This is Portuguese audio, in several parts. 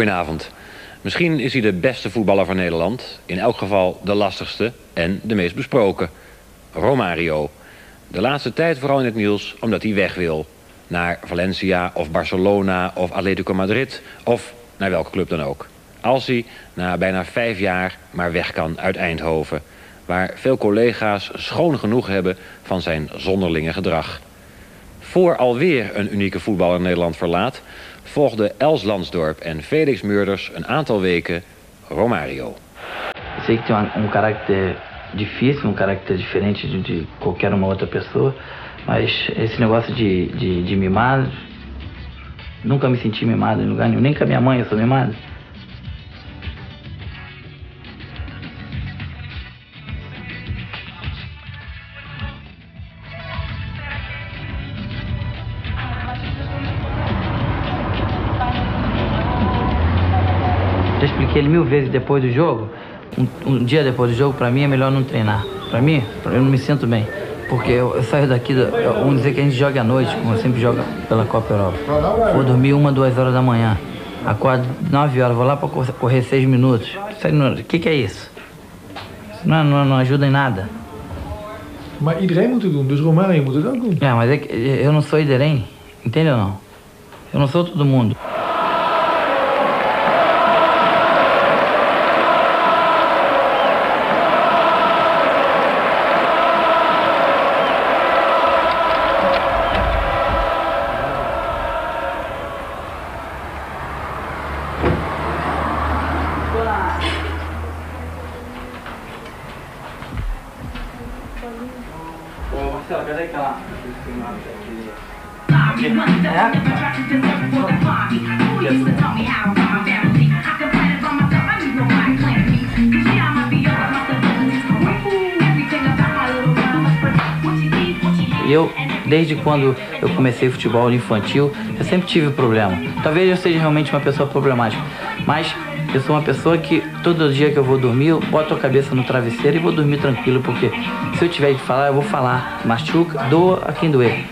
Goedenavond. Misschien is hij de beste voetballer van Nederland. In elk geval de lastigste en de meest besproken. Romario. De laatste tijd vooral in het nieuws omdat hij weg wil. Naar Valencia of Barcelona of Atletico Madrid of naar welke club dan ook. Als hij na bijna vijf jaar maar weg kan uit Eindhoven. Waar veel collega's schoon genoeg hebben van zijn zonderlinge gedrag. Voor alweer een unieke voetballer Nederland verlaat volgden Els Lansdorp en Felix Meurders een aantal weken Romario. Sei que tem um, caráter difícil, um caráter diferente de, de, qualquer uma outra pessoa, mas esse negócio de, de, de mimado, nunca me senti mimado em lugar nenhum, nem com a minha mãe eu sou mimado. Expliquei ele mil vezes depois do jogo. Um, um dia depois do jogo, para mim, é melhor não treinar. Para mim, eu não me sinto bem. Porque eu, eu saio daqui, vamos dizer que a gente joga à noite, como eu sempre jogo pela Copa Europa. Vou dormir uma, duas horas da manhã. Acordo nove horas, vou lá para correr seis minutos. O que, que é isso? Isso não, não, não ajuda em nada. Maar iedereen moet het doen, dus Romario moet het ook doen. Ja, mas é que eu não sou iedereen, entende ou não? Eu não sou todo mundo. Marcelo, cadê aquela Eu, desde quando eu comecei futebol infantil, eu sempre tive problema. Talvez eu seja realmente uma pessoa problemática, mas eu sou uma pessoa que todo dia que eu vou dormir, eu boto a cabeça no travesseiro e vou dormir tranquilo, porque se eu tiver que falar, eu vou falar. Machuca, doa a quem doer.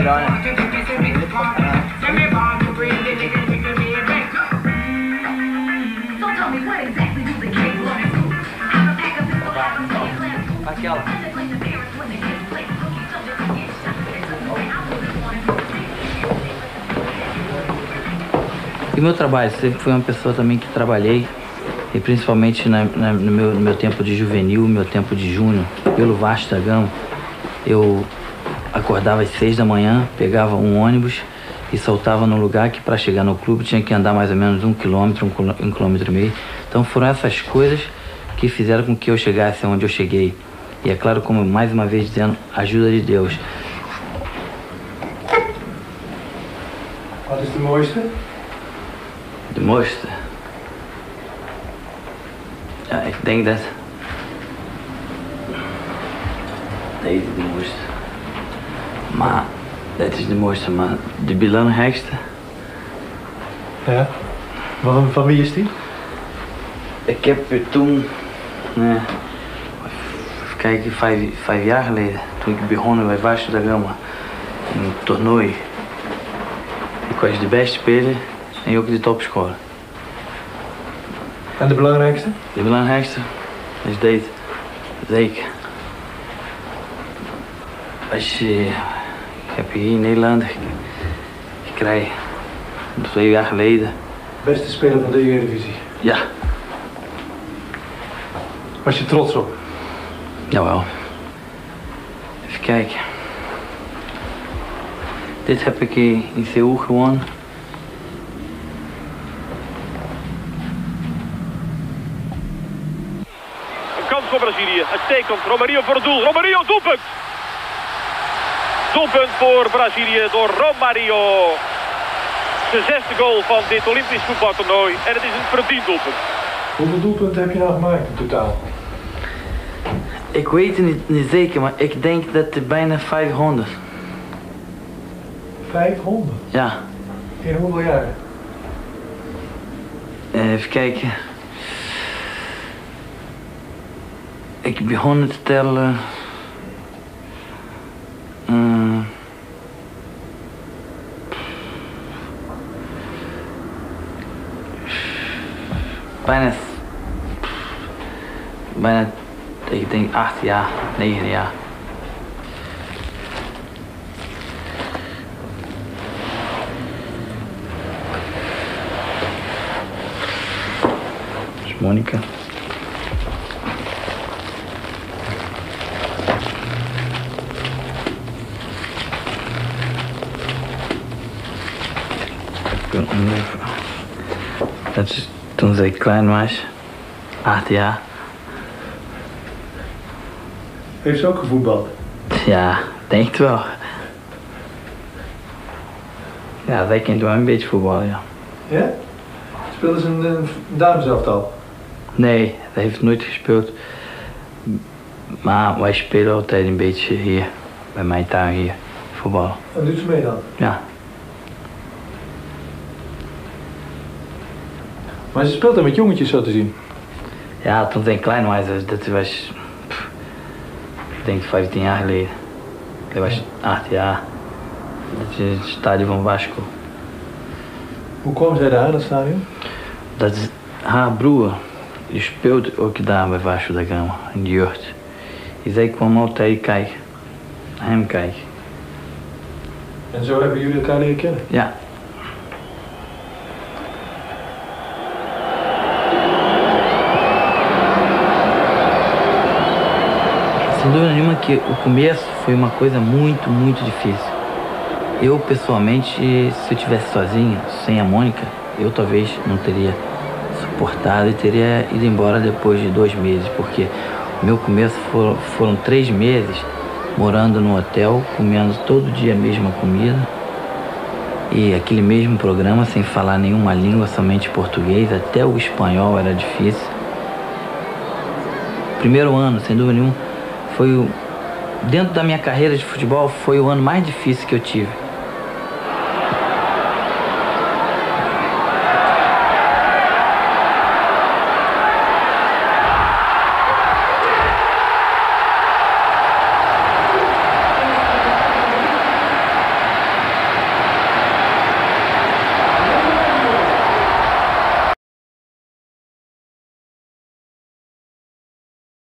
melhor, né? Aquela. E meu trabalho, sempre fui uma pessoa também que trabalhei, e principalmente na, na, no, meu, no meu tempo de juvenil, meu tempo de júnior, pelo Vasco da Gama, eu acordava às seis da manhã, pegava um ônibus e soltava no lugar que para chegar no clube tinha que andar mais ou menos um quilômetro, um, um quilômetro e meio. Então foram essas coisas que fizeram com que eu chegasse onde eu cheguei. E é claro, como mais uma vez dizendo, ajuda de Deus. Wat is de mooiste? De mooiste? Ja, ik denk dat deze de mooiste. Maar, dat is de mooiste, maar de belangrijkste. Ja. Van, van wie is die? Ik heb toen, nee, even kijken, vijf, vijf jaar geleden, toen ik begon bij Vasco da Gama, in een toernooi. Ik was de beste speler en ook de topscorer. En de belangrijkste? De belangrijkste is deze, zeker. Als je, ik heb hier in Nederland gekregen, twee jaar geleden. Beste speler van de Eredivisie. Ja, Was je trots op? Jawel. Even kijken. Dit heb ik in in Seoul gewonnen. Een kans voor Brazilië. Uitstekend. Romario voor het doel. Romario, doelpunt! Doelpunt voor Brazilië door Romario. de zesde goal van dit Olympisch voetbaltoernooi. En het is een verdiend doelpunt. Hoeveel doelpunten heb je nou gemaakt in totaal? Ik weet het niet, niet zeker, maar ik denk dat het bijna 500. 500. Ja, In hoeveel jaar? eh, even kijken. Ik begon te tellen. Mm. bijna. Bijna, ik denk acht jaar, negen jaar. Is Monica. Dat is toen zij klein was. Acht jaar. Heeft ze ook gevoetbald? Ja, denk het wel. Ja, zij kent wel een beetje voetbal, ja. Ja? Speelde ze een, een dameselftal? Nee, hij heeft nooit gespeeld. Maar wij spelen altijd een beetje hier, bij mijn tuin hier, voetbal. En doet ze mee dan? Ja, Maar ze speelt dan met jongetjes zo te zien. ja toen zij klein was, dat was, pff, ik denk 15 jaar geleden. Hij was 8 jaar. Dat is het stadion van Vasco. Hoe kwam zij daar in het stadion? Dat is haar broer. Die speelt ook daar bij Vasco da Gama, de jeugd. En zij kwam altijd kijken. Hem kijken. En zo hebben jullie elkaar leren kennen. Ja. Sem dúvida nenhuma que o começo foi uma coisa muito, muito difícil. Eu, pessoalmente, se eu tivesse sozinho, sem a Mônica, eu talvez não teria suportado e teria ido embora depois de dois meses, porque o meu começo foram, foram três meses morando no hotel, comendo todo dia a mesma comida e aquele mesmo programa sem falar nenhuma língua, somente português, até o espanhol era difícil. Primeiro ano, sem dúvida nenhuma, foi o, dentro da minha carreira de futebol, foi o ano mais difícil que eu tive.